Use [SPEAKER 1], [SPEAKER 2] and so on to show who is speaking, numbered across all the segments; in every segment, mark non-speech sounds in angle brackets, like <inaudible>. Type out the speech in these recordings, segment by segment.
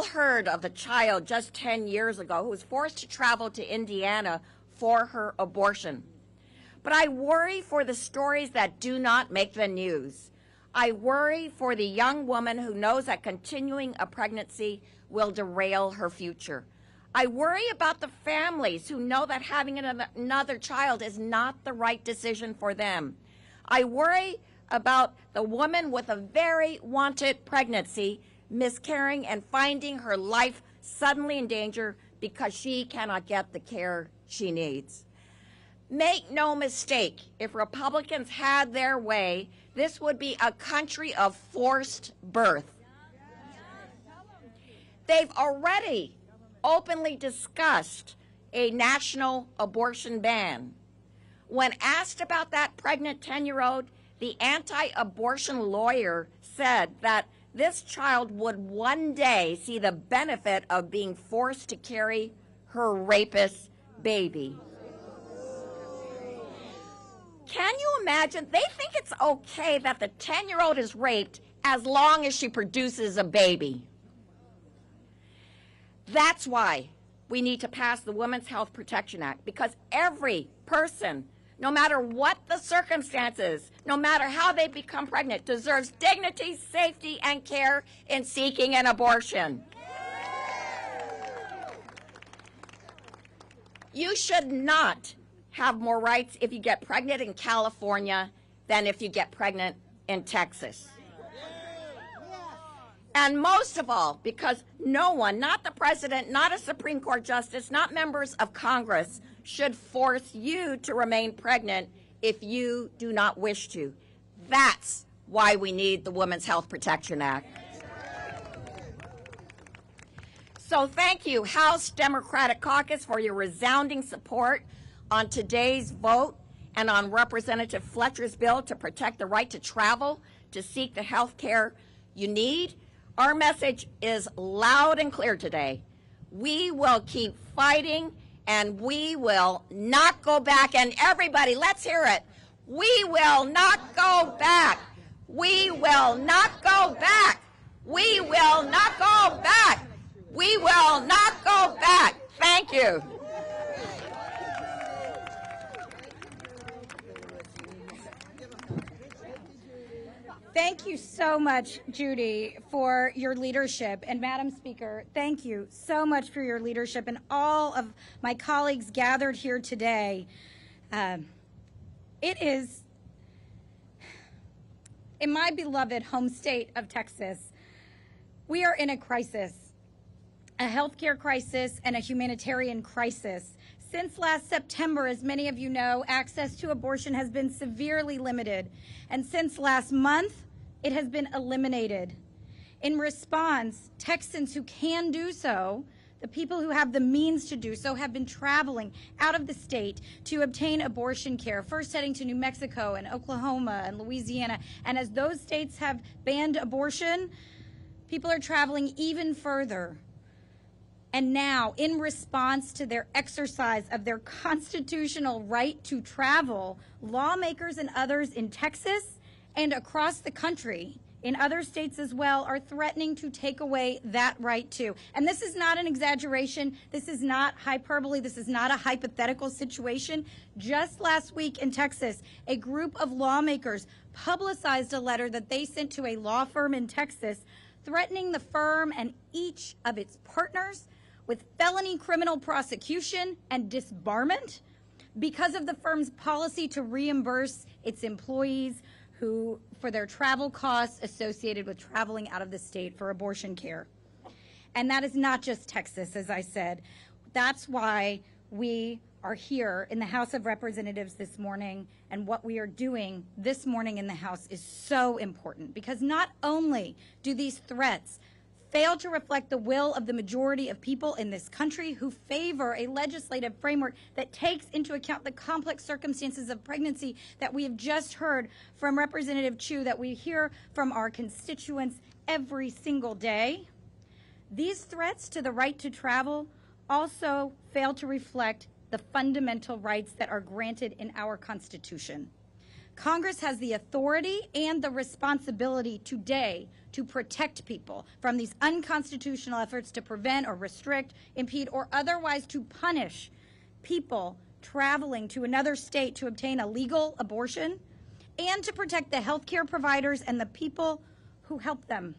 [SPEAKER 1] all heard of a child just 10 years ago who was forced to travel to Indiana for her abortion. But I worry for the stories that do not make the news. I worry for the young woman who knows that continuing a pregnancy will derail her future. I worry about the families who know that having another child is not the right decision for them. I worry about the woman with a very wanted pregnancy miscarrying and finding her life suddenly in danger because she cannot get the care she needs. Make no mistake, if Republicans had their way, this would be a country of forced birth. They've already openly discussed a national abortion ban. When asked about that pregnant 10 year old, the anti abortion lawyer said that this child would one day see the benefit of being forced to carry her rapist baby. Can you imagine? They think it's okay that the 10 year old is raped as long as she produces a baby. That's why we need to pass the Women's Health Protection Act because every person, no matter what the circumstances, no matter how they become pregnant, deserves dignity, safety, and care in seeking an abortion. You should not have more rights if you get pregnant in California than if you get pregnant in Texas. And most of all, because no one, not the president, not a Supreme Court justice, not members of Congress, should force you to remain pregnant if you do not wish to. That's why we need the Women's Health Protection Act. So thank you, House Democratic Caucus, for your resounding support on today's vote and on Representative Fletcher's bill to protect the right to travel to seek the health care you need. Our message is loud and clear today. We will keep fighting and we will not go back. And everybody, let's hear it. We will not go back. We will not go back. We will not go back. We will not go back. Thank you.
[SPEAKER 2] Thank you so much, Judy, for your leadership. And Madam Speaker, thank you so much for your leadership and all of my colleagues gathered here today. Um, it is in my beloved home state of Texas, we are in a crisis, a healthcare crisis and a humanitarian crisis. Since last September, as many of you know, access to abortion has been severely limited. And since last month, it has been eliminated. In response, Texans who can do so, the people who have the means to do so, have been traveling out of the state to obtain abortion care, first heading to New Mexico and Oklahoma and Louisiana. And as those states have banned abortion, people are traveling even further and now, in response to their exercise of their constitutional right to travel, lawmakers and others in Texas and across the country, in other states as well, are threatening to take away that right too. And this is not an exaggeration. This is not hyperbole. This is not a hypothetical situation. Just last week in Texas, a group of lawmakers publicized a letter that they sent to a law firm in Texas threatening the firm and each of its partners with felony criminal prosecution and disbarment because of the firm's policy to reimburse its employees who for their travel costs associated with traveling out of the state for abortion care. And that is not just Texas, as I said. That's why we are here in the House of Representatives this morning, and what we are doing this morning in the House is so important because not only do these threats fail to reflect the will of the majority of people in this country who favor a legislative framework that takes into account the complex circumstances of pregnancy that we have just heard from Representative Chu, that we hear from our constituents every single day. These threats to the right to travel also fail to reflect the fundamental rights that are granted in our Constitution. Congress has the authority and the responsibility today to protect people from these unconstitutional efforts to prevent or restrict, impede, or otherwise to punish people traveling to another state to obtain a legal abortion and to protect the healthcare providers and the people who help them.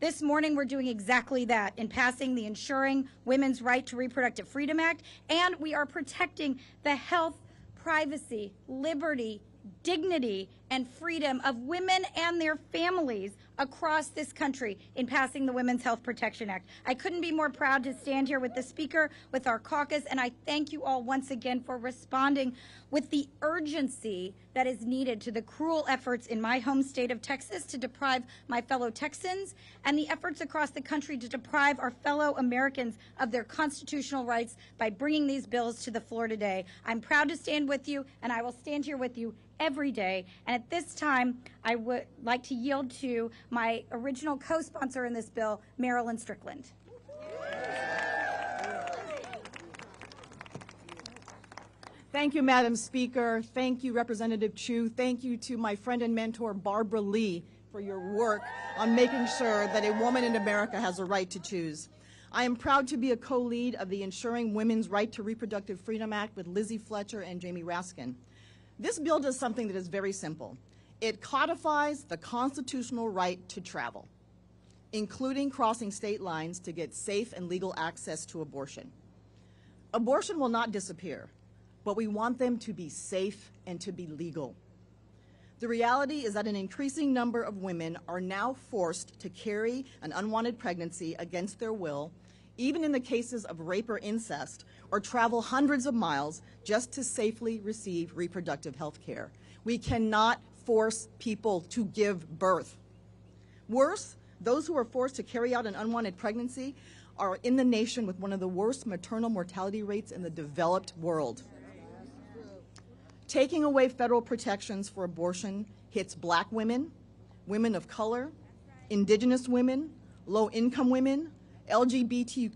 [SPEAKER 2] This morning, we're doing exactly that in passing the Ensuring Women's Right to Reproductive Freedom Act, and we are protecting the health, privacy, liberty, dignity, and freedom of women and their families across this country in passing the Women's Health Protection Act. I couldn't be more proud to stand here with the Speaker, with our caucus, and I thank you all once again for responding with the urgency that is needed to the cruel efforts in my home state of Texas to deprive my fellow Texans and the efforts across the country to deprive our fellow Americans of their constitutional rights by bringing these bills to the floor today. I'm proud to stand with you, and I will stand here with you every day. And at this time, I would like to yield to my original co-sponsor in this bill, Marilyn Strickland.
[SPEAKER 3] Thank you, Madam Speaker. Thank you, Representative Chu. Thank you to my friend and mentor, Barbara Lee, for your work on making sure that a woman in America has a right to choose. I am proud to be a co-lead of the Ensuring Women's Right to Reproductive Freedom Act with Lizzie Fletcher and Jamie Raskin. This bill does something that is very simple. It codifies the constitutional right to travel, including crossing state lines to get safe and legal access to abortion. Abortion will not disappear, but we want them to be safe and to be legal. The reality is that an increasing number of women are now forced to carry an unwanted pregnancy against their will, even in the cases of rape or incest, or travel hundreds of miles just to safely receive reproductive health care. We cannot force people to give birth. Worse, those who are forced to carry out an unwanted pregnancy are in the nation with one of the worst maternal mortality rates in the developed world. Taking away federal protections for abortion hits black women, women of color, indigenous women, low income women, LGBTQ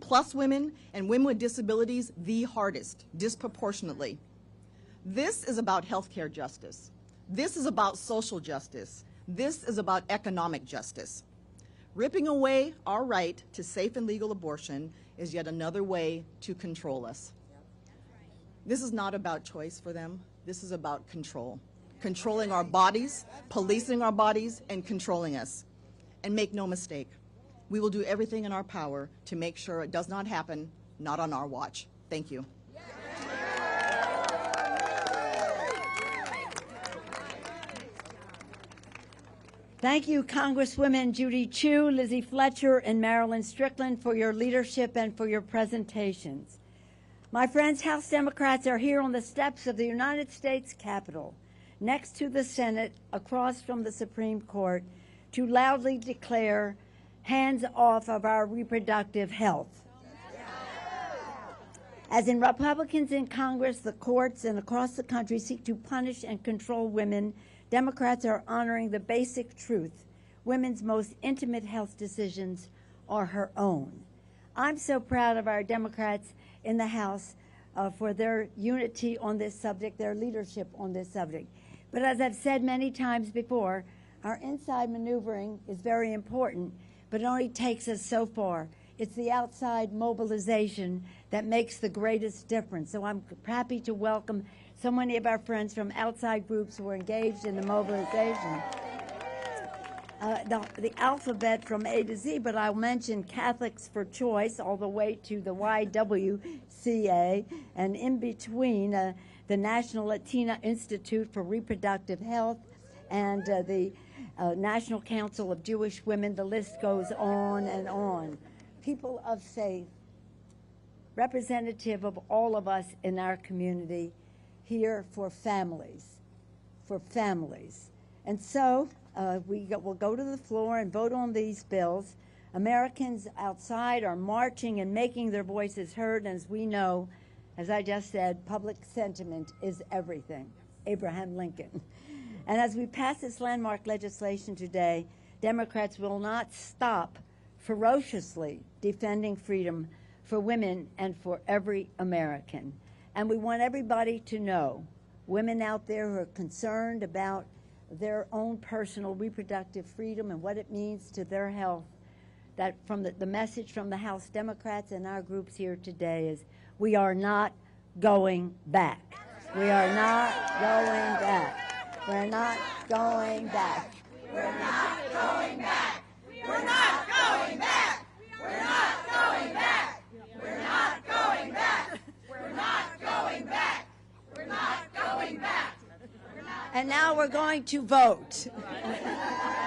[SPEAKER 3] plus women, and women with disabilities the hardest, disproportionately. This is about health care justice. This is about social justice. This is about economic justice. Ripping away our right to safe and legal abortion is yet another way to control us. This is not about choice for them. This is about control. Controlling our bodies, policing our bodies, and controlling us. And make no mistake, we will do everything in our power to make sure it does not happen, not on our watch. Thank you.
[SPEAKER 4] Thank you, Congresswomen Judy Chu, Lizzie Fletcher, and Marilyn Strickland for your leadership and for your presentations. My friends, House Democrats are here on the steps of the United States Capitol, next to the Senate, across from the Supreme Court, to loudly declare hands off of our reproductive health. As in Republicans in Congress, the courts, and across the country seek to punish and control women, Democrats are honoring the basic truth women's most intimate health decisions are her own. I'm so proud of our Democrats in the House uh, for their unity on this subject, their leadership on this subject. But as I've said many times before, our inside maneuvering is very important, but it only takes us so far. It's the outside mobilization that makes the greatest difference. So I'm happy to welcome so many of our friends from outside groups who are engaged in the mobilization. Uh, the, the, alphabet from A to Z, but I'll mention Catholics for Choice all the way to the YWCA, and in between uh, the National Latina Institute for Reproductive Health and uh, the uh, National Council of Jewish Women. The list goes on and on. People of faith, representative of all of us in our community, here for families, for families. And so, uh, we go, will go to the floor and vote on these bills. Americans outside are marching and making their voices heard. And as we know, as I just said, public sentiment is everything. Abraham Lincoln. <laughs> And as we pass this landmark legislation today, Democrats will not stop ferociously defending freedom for women and for every American. And we want everybody to know women out there who are concerned about their own personal reproductive freedom and what it means to their health. That from the, the message from the House Democrats and our groups here today is we are not going back. We are not going back. We're not going back. And now we're going to vote. <laughs>